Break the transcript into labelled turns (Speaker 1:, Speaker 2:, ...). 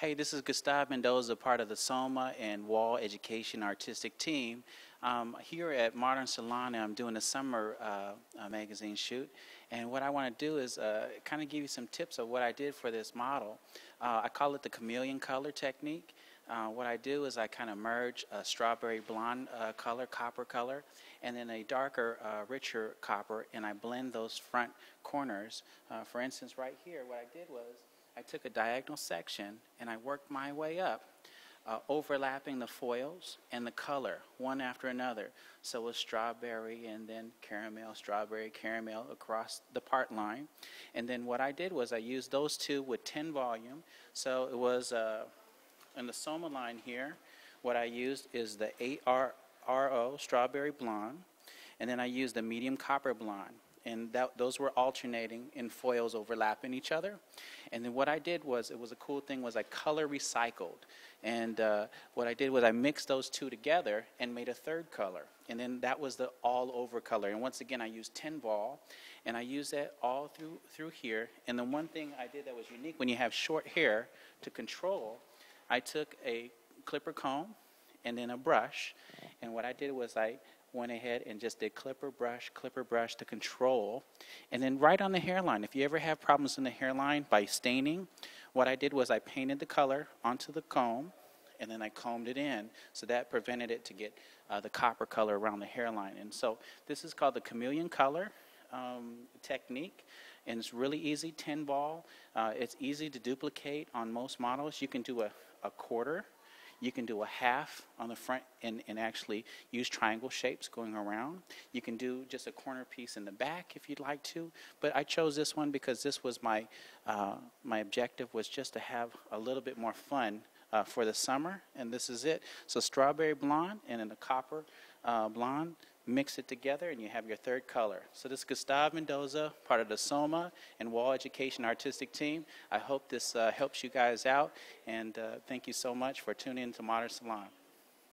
Speaker 1: Hey, this is Gustav Mendoza, part of the SOMA and Wahl Education Artistic Team. Um, here at Modern Salon, I'm doing a summer uh, uh, magazine shoot. And what I want to do is uh, kind of give you some tips of what I did for this model. Uh, I call it the chameleon color technique. Uh, what I do is I kind of merge a strawberry blonde uh, color, copper color, and then a darker, richer copper, and I blend those front corners. for instance, right here, what I did was I took a diagonal section and I worked my way up, uh, overlapping the foils and the color one after another. So it was strawberry and then caramel, strawberry, caramel across the part line. And then what I did was I used those two with 10 volume. So it was uh, in the Soma line here, what I used is the 8RO strawberry blonde, and then I used the medium copper blonde and that, those were alternating in foils overlapping each other. And then what I did was, it was a cool thing, was I color recycled. And uh, what I did was I mixed those two together and made a third color. And then that was the all over color. And once again, I used 10 vol, and I used that all through, through here. And the one thing I did that was unique, when you have short hair to control, I took a clipper comb and then a brush. And what I did was I went ahead and just did clipper brush, clipper brush to control. And then right on the hairline, if you ever have problems in the hairline by staining, what I did was I painted the color onto the comb and then I combed it in. So that prevented it to get uh, the copper color around the hairline. And so this is called the chameleon color um, technique. And it's really easy, 10 vol. Uh, it's easy to duplicate on most models. You can do a, a quarter you can do a half on the front and, and actually use triangle shapes going around. You can do just a corner piece in the back if you'd like to. But I chose this one because this was my, uh, my objective was just to have a little bit more fun uh, for the summer. And this is it. So strawberry blonde and then a copper uh, blonde mix it together and you have your third color. So this is Gustav Mendoza, part of the SOMA and Wahl Education Artistic Team. I hope this uh, helps you guys out and uh, thank you so much for tuning in to Modern Salon.